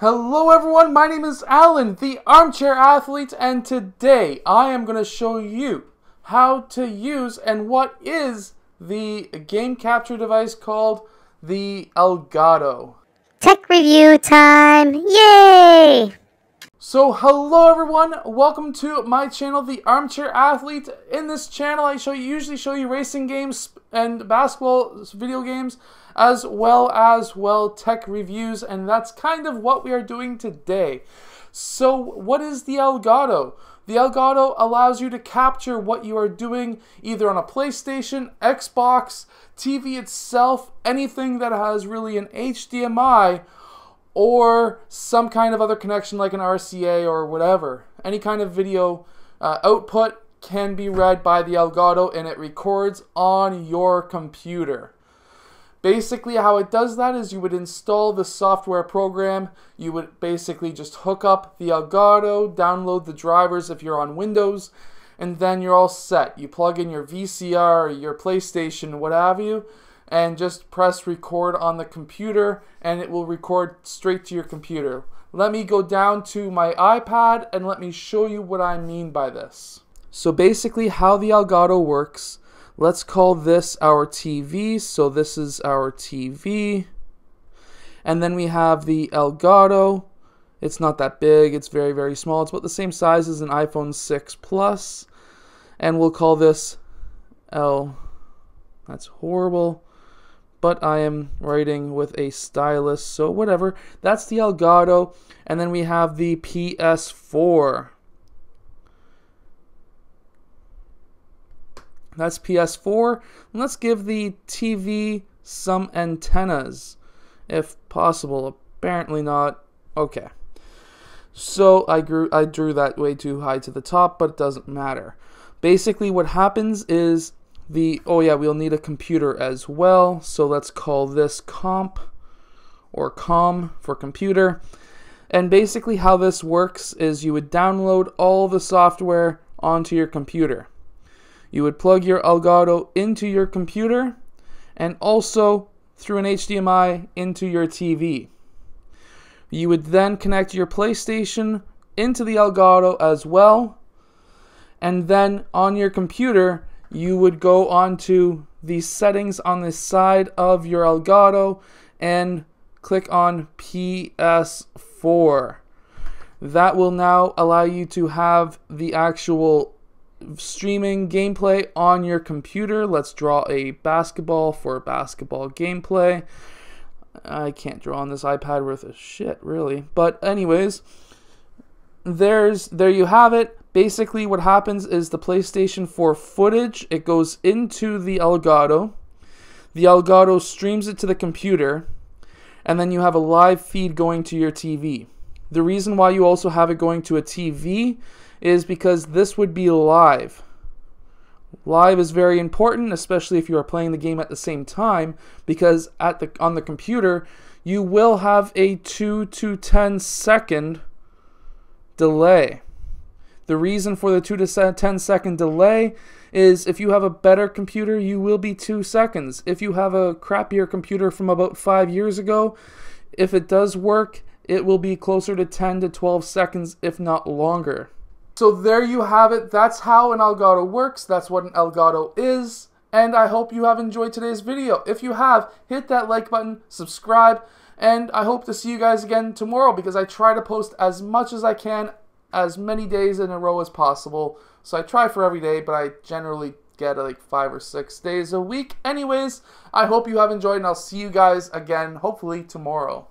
Hello everyone, my name is Allen, the Armchair Athlete, and today I am going to show you how to use and what is the game capture device called the Elgato. Tech review time, yay! So hello everyone, welcome to my channel, The Armchair Athlete. In this channel I show you, usually show you racing games and basketball video games as well as well tech reviews and that's kind of what we are doing today. So what is the Elgato? The Elgato allows you to capture what you are doing either on a PlayStation, Xbox, TV itself, anything that has really an HDMI or some kind of other connection like an RCA or whatever. Any kind of video uh, output can be read by the Elgato and it records on your computer. Basically, how it does that is you would install the software program. You would basically just hook up the Elgato, download the drivers if you're on Windows, and then you're all set. You plug in your VCR, your PlayStation, what have you, and just press record on the computer and it will record straight to your computer. Let me go down to my iPad and let me show you what I mean by this. So basically how the Elgato works, let's call this our TV. So this is our TV. And then we have the Elgato. It's not that big, it's very, very small. It's about the same size as an iPhone 6 Plus. And we'll call this L. That's horrible but I am writing with a stylus, so whatever. That's the Elgato, and then we have the PS4. That's PS4. Let's give the TV some antennas, if possible. Apparently not. Okay. So I grew I drew that way too high to the top, but it doesn't matter. Basically what happens is the oh yeah we'll need a computer as well. So let's call this comp or com for computer. And basically how this works is you would download all the software onto your computer. You would plug your Elgato into your computer and also through an HDMI into your TV you would then connect your PlayStation into the Elgato as well. And then on your computer you would go onto the settings on the side of your Elgato and click on PS4. That will now allow you to have the actual streaming gameplay on your computer. Let's draw a basketball for basketball gameplay. I can't draw on this iPad worth of shit, really. But anyways, there's there you have it. Basically, what happens is the PlayStation 4 footage, it goes into the Elgato. The Elgato streams it to the computer, and then you have a live feed going to your TV. The reason why you also have it going to a TV is because this would be live. Live is very important, especially if you are playing the game at the same time, because at the on the computer you will have a 2 to 10 second delay. The reason for the 2 to 10 second delay is if you have a better computer, you will be 2 seconds. If you have a crappier computer from about 5 years ago, if it does work, it will be closer to 10 to 12 seconds, if not longer. So there you have it. That's how an Elgato works. That's what an Elgato is. And I hope you have enjoyed today's video. If you have, hit that like button, subscribe, and I hope to see you guys again tomorrow because I try to post as much as I can as many days in a row as possible. So I try for every day, but I generally get like five or six days a week. Anyways, I hope you have enjoyed, and I'll see you guys again, hopefully tomorrow.